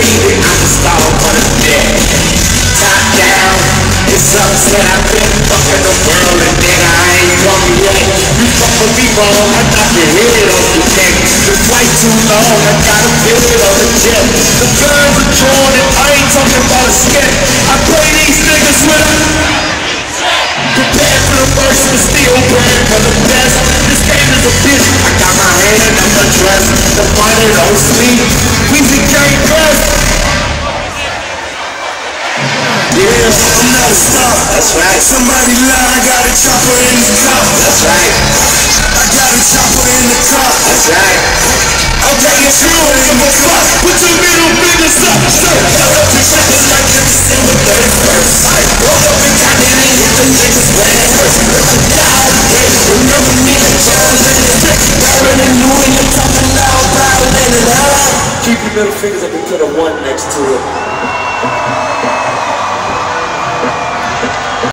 breathing, I'm the star for the dead. Top down, it's upset, I've been fucking the world and nigga, I ain't come yet. You fuck with me wrong, I knock your head off the neck. The flight too long, I gotta build it on the jet. The guns are drawn Yeah, I'm not a star. That's right. Somebody lie, I got a chopper in the car. That's right. I got a chopper in the car. That's right. Okay, if you don't give a fuck, put your middle fingers up. Held up your choppers like it's December 31st. I woke up in and hit the niggas when it hurts. Down, yeah, remember me and Jones in the brick. Baron and you're talking loud, violent and loud. Keep your middle fingers up and put a one next to it.